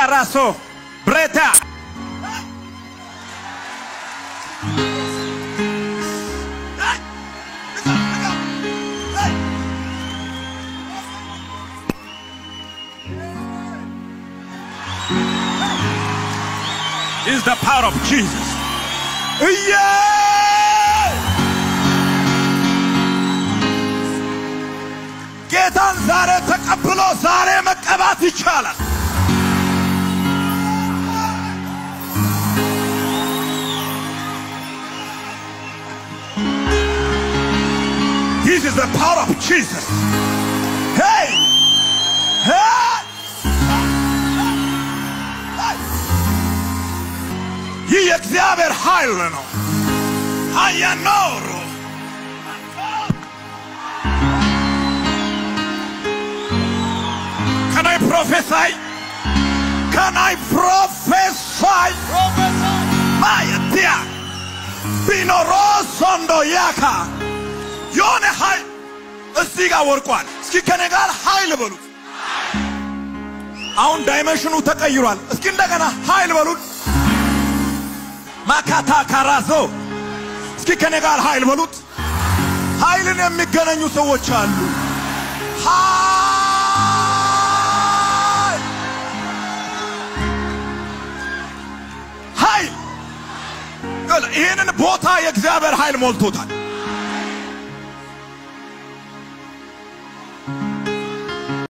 ካራሶ ብሬታ is the power of Jesus. Yeah! ጌታን ዛሬ ተቀብሎ ዛሬ መቀባት ይቻላል። This is the power of Jesus. Hey! Hey! Γι' εξιάβερ χάιλενο. Αγιανόρο. Can I prophesy? Can I prophesy? Prophesy. My dear. Pinorosondo yaka. የሆነ ኃይል እዚህ ጋር ወርቋል። እስኪ ከኔ ጋር ኃይል በሉት። አሁን ዳይሜንሽኑ ተቀይሯል። እስኪ እንደገና ኃይል በሉት። ማካታ ካራዞ እስኪ ከኔ ጋር ኃይል በሉት። ኃይልን የሚገናኙ ሰዎች አሉ። ኃይል ይህንን ቦታ የእግዚአብሔር ኃይል ሞልቶታል።